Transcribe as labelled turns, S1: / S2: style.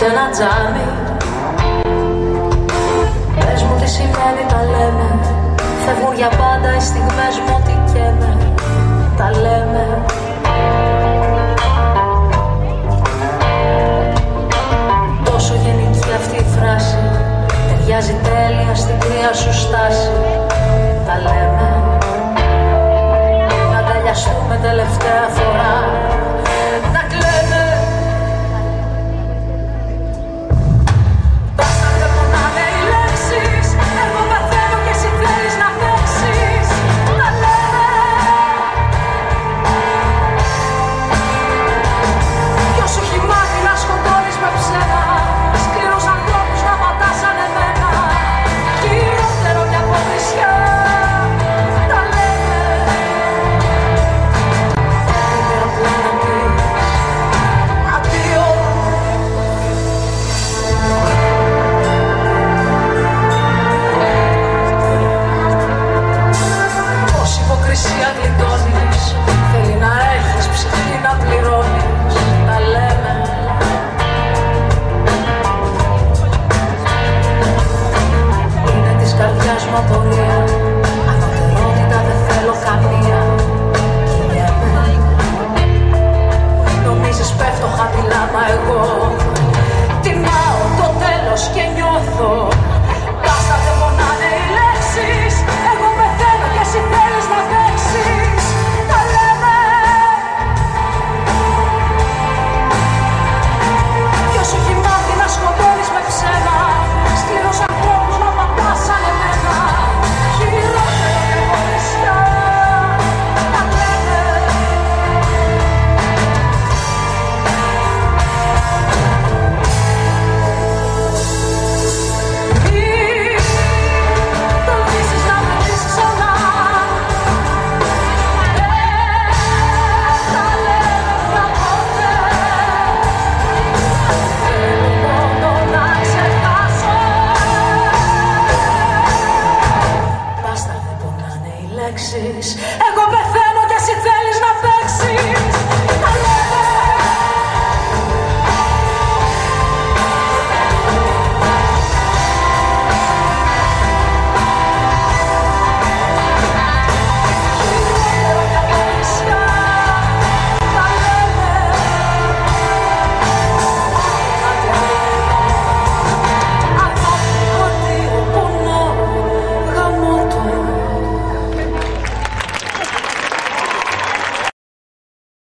S1: σε ένα τζάμι. Πες μου τι σημαίνει τα λέμε. Φεύγουν για πάντα οι στιγμές μου ότι καίμε Τα λέμε. Τόσο γενική αυτή η φράση. Ταιριάζει τέλεια στην κρύα σου στάση. Τα λέμε. Να αγκαλιαστούμε τελευταία φορά.